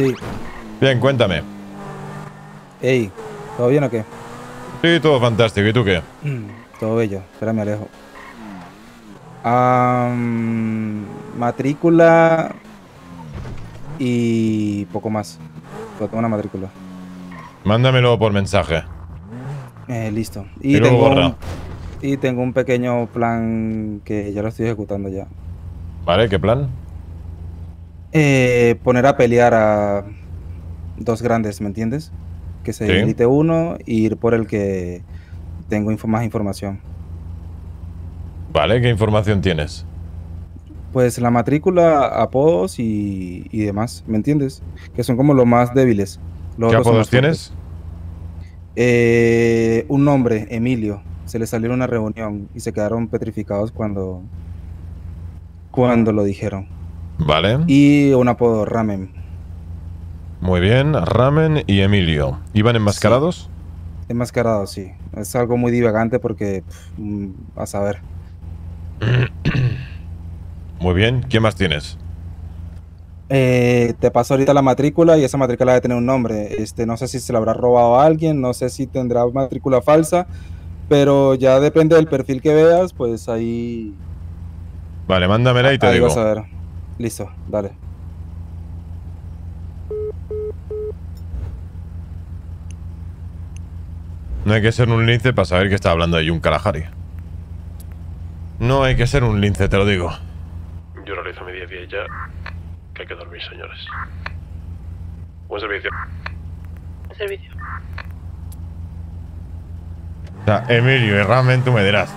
Sí. Bien, cuéntame. Ey, ¿todo bien o qué? Sí, todo fantástico. ¿Y tú qué? Todo bello. Espera, me alejo. Am, matrícula y poco más. Tengo una matrícula. Mándamelo por mensaje. Eh, listo. Y tengo un, y tengo un pequeño plan que ya lo estoy ejecutando ya. ¿Vale? ¿Qué plan? Eh, poner a pelear a dos grandes, ¿me entiendes? Que se Sí. debilite uno y ir por el que tengo más información. Vale, ¿qué información tienes? Pues la matrícula, apodos y, y demás, ¿me entiendes? Que son como los más débiles. Los ¿Qué apodos tienes? Eh, un nombre, Emilio. Se le salió en una reunión y se quedaron petrificados cuando, cuando lo dijeron. Vale. Y un apodo, Ramen. Muy bien. Ramen y Emilio. ¿Iban enmascarados? Enmascarado, sí. Es algo muy divagante porque, pf, mm, a saber. Muy bien. ¿Qué más tienes? Eh, te paso ahorita la matrícula y esa matrícula debe tener un nombre. Este, no sé si se la habrá robado a alguien, no sé si tendrá matrícula falsa, pero ya depende del perfil que veas, pues ahí, Vale, mándamela y te ahí digo. vas a ver. Listo, dale. No hay que ser un lince para saber que está hablando de Jun Kalahari. No hay que ser un lince, te lo digo. Yo realizo mi día a día ya. Que hay que dormir, señores. Buen servicio. Servicio. O sea, Emilio y Ramen, tú me dirás.